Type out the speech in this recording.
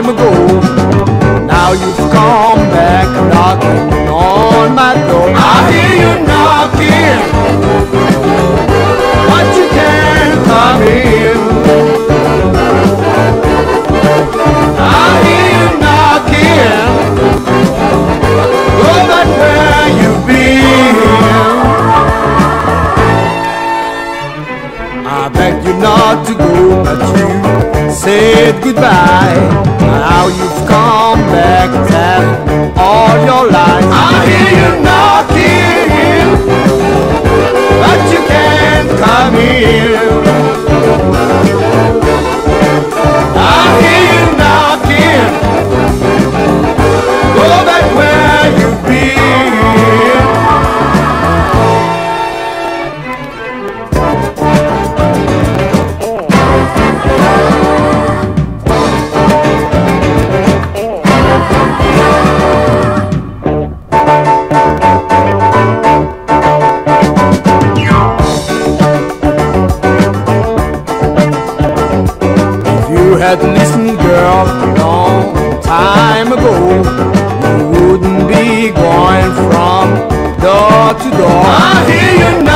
time ago. Now you've come back knocking on my door. I hear you knocking, but you can't come in. I hear you knocking, oh, but where you been? I begged you not to go, but you said goodbye. You've come back telling all your lies. I hear you knocking, but you can't come in. Had listened, girl, a long time ago, you wouldn't be going from door to door. I hear you